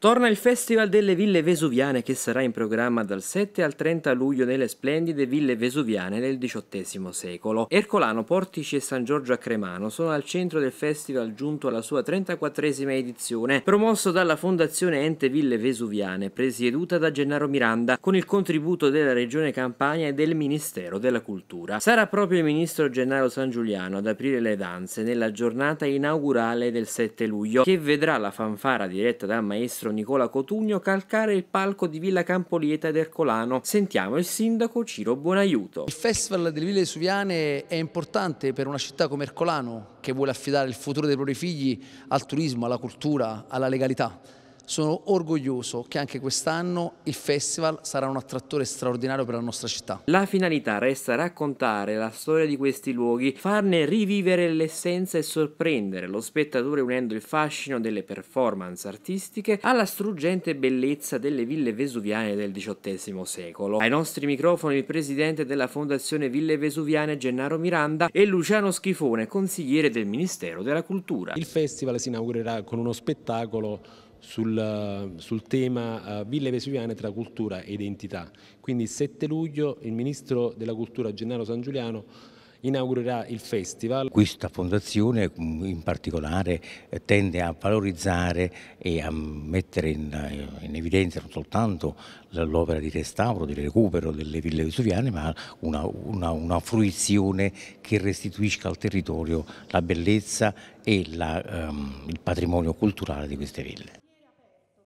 Torna il Festival delle Ville Vesuviane che sarà in programma dal 7 al 30 luglio nelle splendide Ville Vesuviane del XVIII secolo. Ercolano, Portici e San Giorgio a Cremano sono al centro del festival giunto alla sua 34esima edizione, promosso dalla Fondazione Ente Ville Vesuviane, presieduta da Gennaro Miranda, con il contributo della Regione Campania e del Ministero della Cultura. Sarà proprio il ministro Gennaro San Giuliano ad aprire le danze nella giornata inaugurale del 7 luglio, che vedrà la fanfara diretta dal maestro maestro Nicola Cotugno calcare il palco di Villa Campolieta ed Ercolano. Sentiamo il sindaco Ciro Buonaiuto. Il Festival delle Ville Suviane è importante per una città come Ercolano che vuole affidare il futuro dei propri figli al turismo, alla cultura, alla legalità. Sono orgoglioso che anche quest'anno il festival sarà un attrattore straordinario per la nostra città. La finalità resta raccontare la storia di questi luoghi, farne rivivere l'essenza e sorprendere lo spettatore unendo il fascino delle performance artistiche alla struggente bellezza delle ville vesuviane del XVIII secolo. Ai nostri microfoni il presidente della Fondazione Ville Vesuviane Gennaro Miranda e Luciano Schifone, consigliere del Ministero della Cultura. Il festival si inaugurerà con uno spettacolo sul, sul tema uh, Ville Vesuviane tra cultura e identità. Quindi il 7 luglio il Ministro della Cultura Gennaro San Giuliano inaugurerà il festival. Questa fondazione in particolare eh, tende a valorizzare e a mettere in, eh, in evidenza non soltanto l'opera di restauro, di recupero delle ville vesuviane, ma una, una, una fruizione che restituisca al territorio la bellezza e la, um, il patrimonio culturale di queste ville.